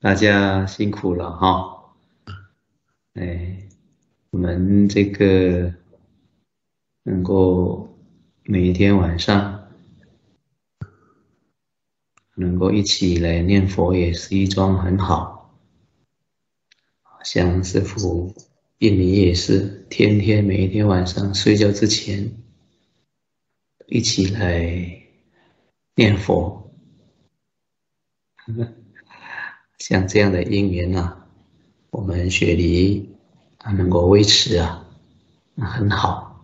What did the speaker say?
大家辛苦了哈！哎，我们这个能够每一天晚上能够一起来念佛，也是一桩很好。像师傅印尼也是天天每一天晚上睡觉之前一起来念佛。像这样的姻缘呢，我们雪梨啊能够维持啊，很好。